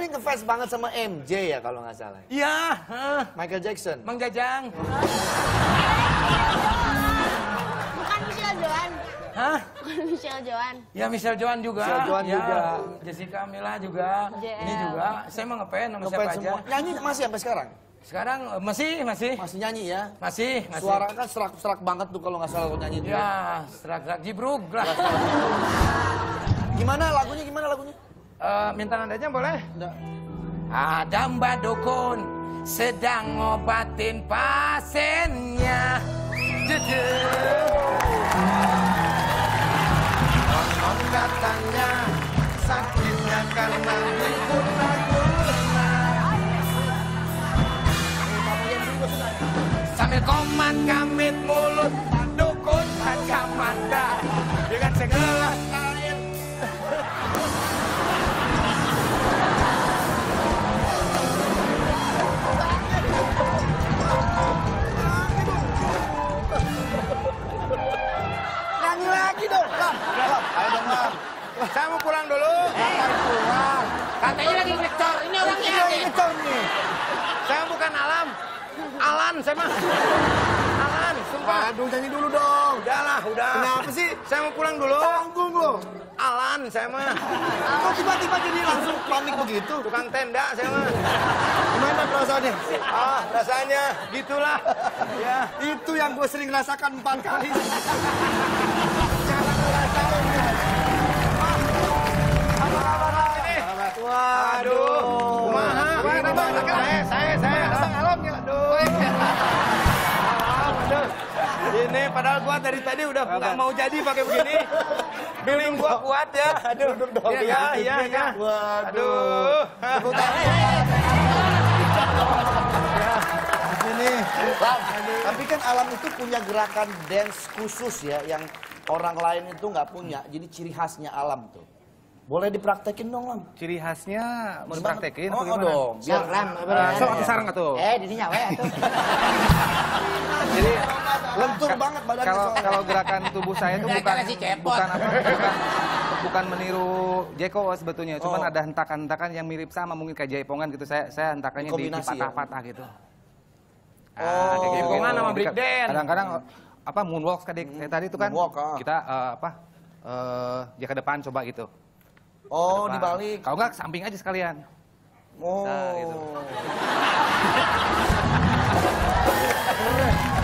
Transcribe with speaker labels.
Speaker 1: nih ngefans banget sama MJ ya kalau nggak salah.
Speaker 2: Iya, heh.
Speaker 1: Michael Jackson.
Speaker 2: Mang Jajang.
Speaker 3: Bukan Michelle Joan.
Speaker 2: Hah?
Speaker 3: Bukan Michelle Joan.
Speaker 2: Ya Michelle Joan juga.
Speaker 1: Michelle Joan
Speaker 2: Ya,
Speaker 1: juga.
Speaker 2: Jessica Mila juga.
Speaker 3: JL.
Speaker 2: Ini juga. Saya mah ngefans sama siapa aja.
Speaker 1: semua. Nyanyi masih sampai sekarang?
Speaker 2: Sekarang eh, masih, masih.
Speaker 1: Masih nyanyi ya?
Speaker 2: Masih, masih.
Speaker 1: Suara kan serak-serak banget tuh kalau nggak salah nyanyi itu.
Speaker 2: Ya, serak-serak jibruk lah.
Speaker 1: Gimana lagunya?
Speaker 2: Eh, minta nadanya boleh?
Speaker 1: Nggak.
Speaker 2: Ada mbak dukun sedang ngobatin pasiennya. Konon katanya sakitnya karena diguna-guna. Sambil komat Katanya lagi ngecor. Ini orangnya
Speaker 1: Ini
Speaker 2: lagi.
Speaker 1: lagi ngecor nih.
Speaker 2: Saya bukan Alam. Alan saya mah. Alan, sumpah.
Speaker 1: Aduh, nyanyi dulu dong.
Speaker 2: Udahlah, udah.
Speaker 1: Kenapa sih?
Speaker 2: Saya mau pulang dulu.
Speaker 1: Tanggung lo.
Speaker 2: Alan saya mah.
Speaker 1: Kok tiba-tiba jadi langsung panik begitu?
Speaker 2: Tukang tenda saya mah.
Speaker 1: Gimana perasaannya?
Speaker 2: Ah, rasanya gitulah. Ya.
Speaker 1: Itu yang gue sering rasakan empat kali.
Speaker 2: Padahal gua dari tadi udah nggak mau jadi pakai begini. Feeling gua kuat ya. Aduh,
Speaker 1: Duduk dong.
Speaker 2: Iya, iya, iya.
Speaker 1: Waduh.
Speaker 2: Aduh.
Speaker 1: Ini. Tapi kan alam itu punya gerakan dance khusus ya yang orang lain itu nggak punya. Jadi ciri khasnya alam tuh. Boleh dipraktekin dong, Lam.
Speaker 4: Ciri khasnya mau dipraktekin
Speaker 1: Oh,
Speaker 4: gimana?
Speaker 1: dong. Biar
Speaker 5: Lam,
Speaker 4: Eh, sok atuh sarang atuh.
Speaker 5: Eh, di sini we atuh.
Speaker 4: Jadi
Speaker 1: banget badannya
Speaker 4: kalau
Speaker 1: soalnya.
Speaker 4: kalau gerakan tubuh saya itu bukan
Speaker 5: si
Speaker 4: bukan apa bukan, bukan meniru Jeko sebetulnya, cuman
Speaker 1: Oh.
Speaker 4: ada hentakan-hentakan yang mirip sama mungkin kayak jaipongan gitu. Saya saya hentakannya di,
Speaker 1: Dikombinasi ya?
Speaker 4: patah-patah gitu.
Speaker 1: Oh,
Speaker 4: kayak gitu.
Speaker 2: jaipongan sama dance.
Speaker 4: Kadang-kadang apa moonwalk kayak kayak tadi itu kan
Speaker 1: Moonwalk, ah.
Speaker 4: kita eh, apa eh ya ke depan coba gitu.
Speaker 1: Oh, dibalik.
Speaker 4: Kalau enggak samping aja sekalian.
Speaker 1: Oh.
Speaker 4: Nah, gitu.